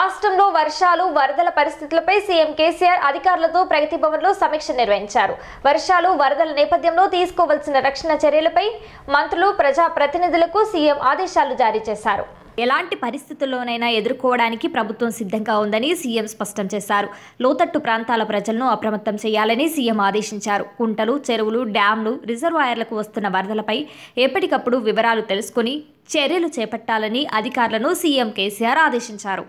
రాష్ట్రంలో వర్షాలు వరదల పరిస్థితులపై సీఎం కేసీఆర్ అధికారులతో ప్రగతి భవన్లో సమీక్ష నిర్వహించారు. వర్షాలు వరదల నేపథ్యంలో తీసుకోవాల్సిన రక్షణ చర్యలపై మంత్రులు ప్రజా ప్రతినిధులకు సీఎం ఆదేశాలు జారీ చేశారు. ఎలాంటి పరిస్థితుల్లోనైనా ఎదుర్కోవడానికి ప్రభుత్వం సిద్ధంగా ఉందని సీఎం స్పష్టం చేశారు. లోతట్టు ప్రాంతాల ప్రజలను అప్రమత్తం చేయాలని సీఎం ఆదేశించారు. కుంటలు చెరువులు డ్యాంలు రిజర్వాయర్లకు వస్తున్న వరదలపై ఎప్పటికప్పుడు వివరాలు తెలుసుకుని చర్యలు చేపట్టాలని అధికారులను సీఎం కేసీఆర్ ఆదేశించారు.